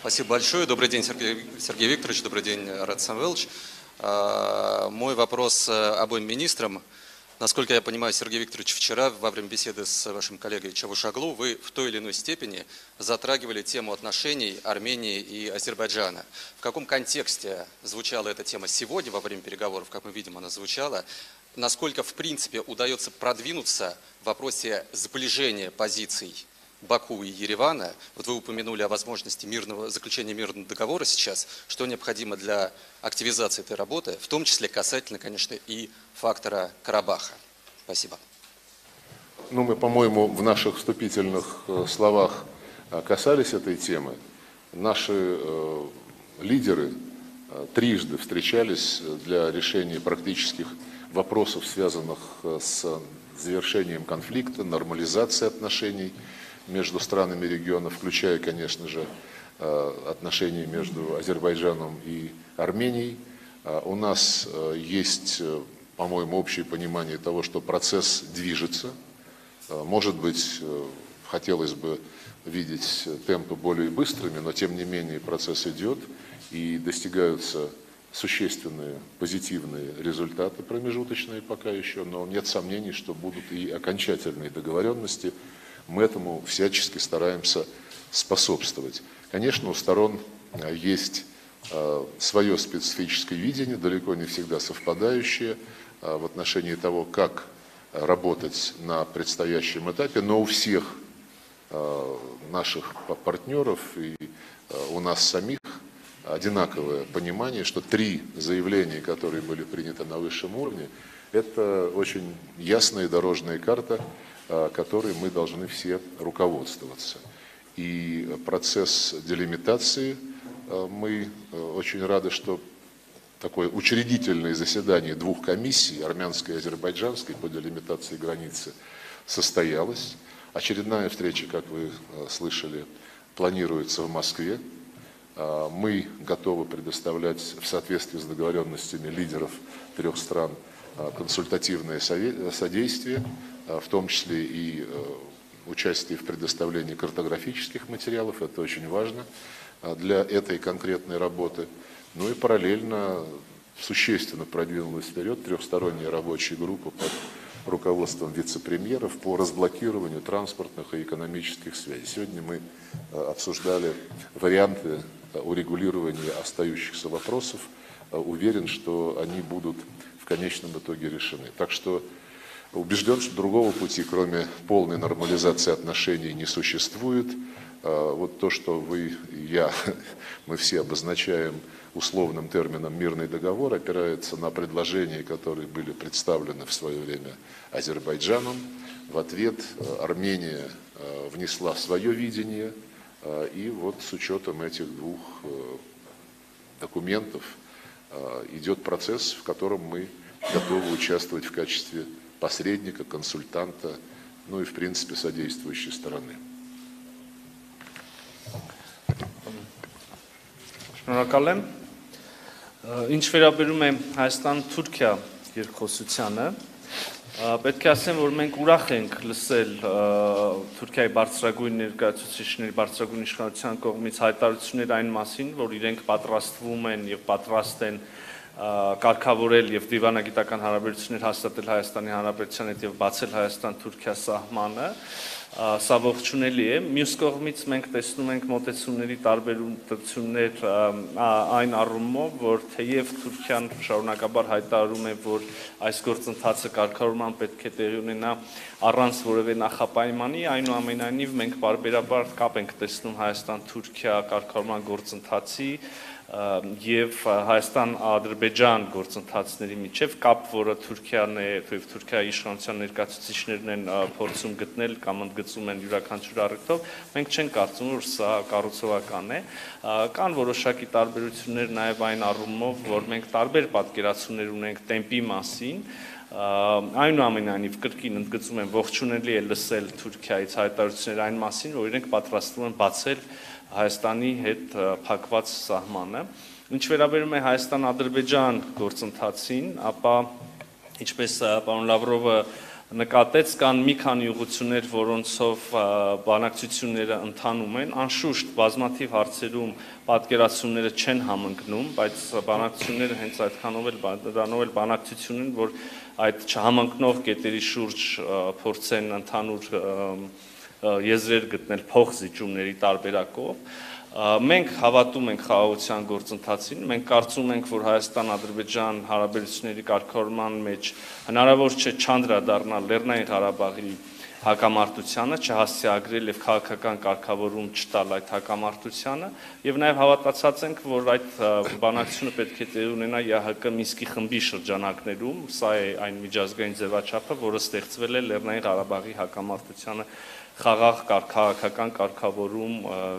Спасибо большое. Добрый день, Сергей, Сергей Викторович. Добрый день, Рад Самвелович. А, мой вопрос э, обоим министрам. Насколько я понимаю, Сергей Викторович, вчера во время беседы с вашим коллегой Чавушаглу вы в той или иной степени затрагивали тему отношений Армении и Азербайджана. В каком контексте звучала эта тема сегодня во время переговоров, как мы видим, она звучала? Насколько, в принципе, удается продвинуться в вопросе сближения позиций Баку и Еревана. Вот вы упомянули о возможности мирного, заключения мирного договора сейчас, что необходимо для активизации этой работы, в том числе касательно, конечно, и фактора Карабаха. Спасибо. Ну, мы, по-моему, в наших вступительных э, словах э, касались этой темы. Наши э, лидеры трижды встречались для решения практических вопросов, связанных с завершением конфликта, нормализацией отношений между странами региона, включая, конечно же, э, отношения между Азербайджаном и Арменией. Э, у нас э, есть, по-моему, общее понимание того, что процесс движется. Может быть, хотелось бы видеть темпы более быстрыми, но тем не менее процесс идет и достигаются существенные позитивные результаты промежуточные пока еще, но нет сомнений, что будут и окончательные договоренности мы этому всячески стараемся способствовать. Конечно, у сторон э, есть э, свое специфическое видение, далеко не всегда совпадающее э, в отношении того, как работать на предстоящем этапе, но у всех наших партнеров и у нас самих одинаковое понимание, что три заявления, которые были приняты на высшем уровне, это очень ясная дорожная карта Э, которой мы должны все руководствоваться. И процесс делимитации, э, мы э, очень рады, что такое учредительное заседание двух комиссий, армянской и азербайджанской, по делимитации границы, состоялось. Очередная встреча, как вы слышали, планируется в Москве. Мы готовы предоставлять в соответствии с договоренностями лидеров трех стран консультативное содействие Э, в том числе и э, участие в предоставлении картографических материалов, это очень важно э, для этой конкретной работы. Ну и параллельно существенно продвинулась вперед трехсторонняя рабочая группа под руководством вице-премьеров по разблокированию транспортных и экономических связей. Сегодня мы обсуждали варианты урегулирования остающихся вопросов. Уверен, что они будут в конечном итоге решены. Так что Убежден, что другого пути, кроме полной нормализации отношений, не существует. А, вот то, что вы я, мы все обозначаем условным термином «мирный договор», опирается на предложения, которые были представлены в свое время Азербайджаном. В ответ а, Армения внесла свое видение, и вот с учетом этих двух документов идет процесс, в котором мы готовы участвовать в качестве посредника, консультанта, ну и в принципе содействующей стороны. Շնորհակալ եմ։ Ինչ վերաբերում է Հայաստան-Թուրքիա երկխոսությանը, պետք է ասեմ, որ մենք ուրախ ենք լսել Թուրքիայի բարձրագույն ներկայացուցիչների բարձրագույն իշխանության կողմից հայտարարություններ այն մասին, որ իրենք պատրաստվում են եւ պատրաստ են կարգավորել եւ դիվանագիտական հարաբերություններ հաստատել Հայաստանի Հանրապետության հետ եւ բացել Հայաստան-Թուրքիա սահմանը, սա ողջունելի է։ Մյուս կողմից մենք տեսնում ենք մոտեցումների տարբերություններ այն առումով, որ թեև Թուրքիան շարունակաբար հայտարարում է, որ այս գործընթացը կարգավորման պետք է տեղի ունենա առանց որևէ նախապայմանի, այնուամենայնիվ մենք բարբերաբար կապ ենք տեսնում Հայաստան-Թուրքիա կարգավորման գործընթացի եւ Հայաստան-Ադրբեջան գործընթացների միջև կապ, որը Թուրքիան է, եւ Թուրքիայի իշխանության ներկայացուցիչներն են փորձում գտնել կամ ընդգծում են յուրաքանչյուր առիթով, մենք չենք կարծում, որ սա կառուցողական է։ Կան որոշակի տարբերություններ նաեւ այն առումով, որ մենք տարբեր պատկերացումներ ունենք տեմպի մասին, այնուամենայնիվ կրկին ընդգծում եմ ողջունելի է լսել Թուրքիայից հայտարարություններ այն մասին, որ իրենք պատրաստվում են բացել Հայաստանի հետ փակված սահմանը։ Ինչ վերաբերում է Հայաստան-Ադրբեջան գործընթացին, ապա ինչպես պարոն Լավրովը նկատեց կան մի քանի ուղություններ, որոնցով բանակցությունները ընթանում են, անշուշտ բազմաթիվ հարցերում պատկերացումները չեն համընկնում, բայց բանակցությունները հենց այդքանով էլ դրանով էլ բանակցություն են, որ այդ չհամընկնող կետերի շուրջ փորձեն ընդհանուր եզրեր գտնել փոխզիջումների տարբերակով մենք հավատում ենք խաղաղության գործընթացին, մենք կարծում ենք, որ Հայաստան-Ադրբեջան հարաբերությունների կարգավորման մեջ հնարավոր չէ չանդրադառնալ Լեռնային Ղարաբաղի հակամարտությանը, չհասցեագրել եւ քաղաքական կարգավորում չտալ այդ հակամարտությանը եւ նաեւ հավատացած ենք, որ այդ բանակցությունը պետք է տեղ ունենա ՀՀԿ Մինսկի խմբի շրջանակներում, սա է այն միջազգային ձևաչափը, որը ստեղծվել է Լեռնային Ղարաբաղի հակամարտությանը խաղաղ քաղաքական կարգավորում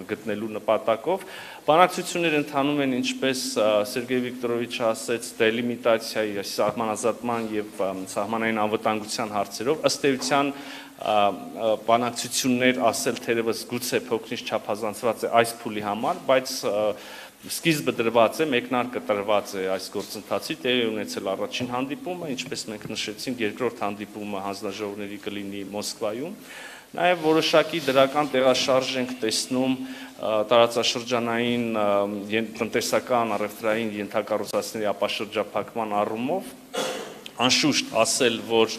գտնելու նպատակով բանակցություններ ընթանում են ինչպես Սերգեյ Վիկտորովիչը ասաց դելիմիտացիայի, սահմանազատման եւ սահմանային անվտանգության հարցերով ըստ էության բանակցություններ ասել թերևս գուցե փոքրինչ չափազանցված է այս փուլի համար, բայց սկիզբը դրված է, մեկնարկը տրված է այս գործընթացի, տեղի ունեցել առաջին հանդիպումը, ինչպես մենք նշեցինք, երկրորդ հանդիպումը հանձնաժողովների կլինի Մոսկվայում։ Նաև որոշակի դրական տեղաշարժ ենք տեսնում տարածաշրջանային տնտեսական առևտրային ենթակառուցվածքների ապաշրջափակման առումով անշուշտ ասել, որ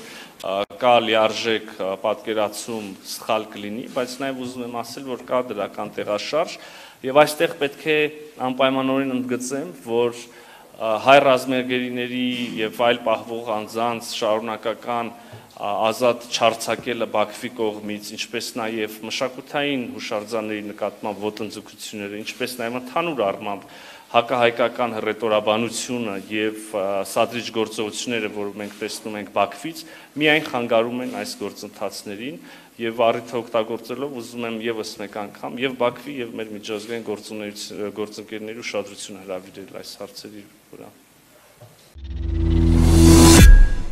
կա լիարժեք պատկերացում սխալ կլինի, բայց նաև ուզում եմ ասել, որ կա դրական տեղաշարժ եւ այստեղ պետք է անպայմանորեն ընդգծեմ, որ հայ ռազմերգերիների եւ այլ պահվող անձանց շարունակական ազատ չարցակելը Բաքվի կողմից, ինչպես նաև մշակութային հուշարձանների նկատմամբ ոտնձգությունները, ինչպես նաև ընդհանուր առմամբ հակահայկական հռետորաբանությունը եւ սադրիչ գործողությունները, որ մենք տեսնում ենք Բաքվից, միայն խանգարում են այս գործընթացներին եւ առիթը օգտագործելով ուզում եմ եւս մեկ անգամ եւ Բաքվի եւ մեր միջազգային գործունեություն գործընկերների ուշադրություն հրավիրել այս հարցերի վրա։